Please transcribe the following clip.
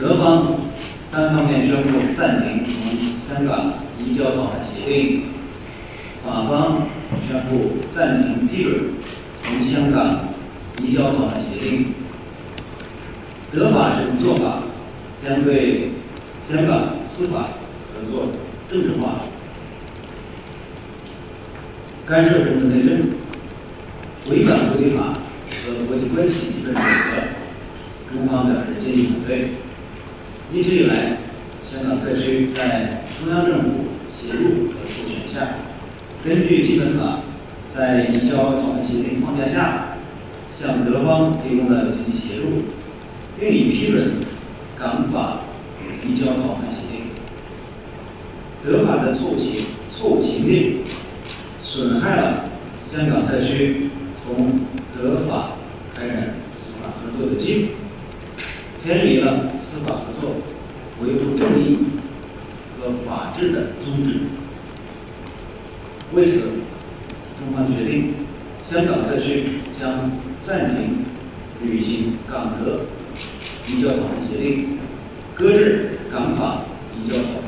德方单方面宣布暂停同香港移交逃犯协定，法方宣布暂停批准同香港移交逃犯协定。德法这种做法将对香港司法合作政治化，干涉中国内政，违反国际法和国际关系基本准则，中方表示坚决反对。一直以来，香港特区在中央政府协助和授权下，根据基本法，在移交逃犯协定框架下，向德方提供了积极协助，并已批准港法移交逃犯协定。德法的错误情错误情境，损害了香港特区同德法开展司法合作的基础。偏离了司法合作、维护正义和法治的宗旨。为此，中方决定，香港特区将暂停履行港德移交逃犯协定，搁置港法移交逃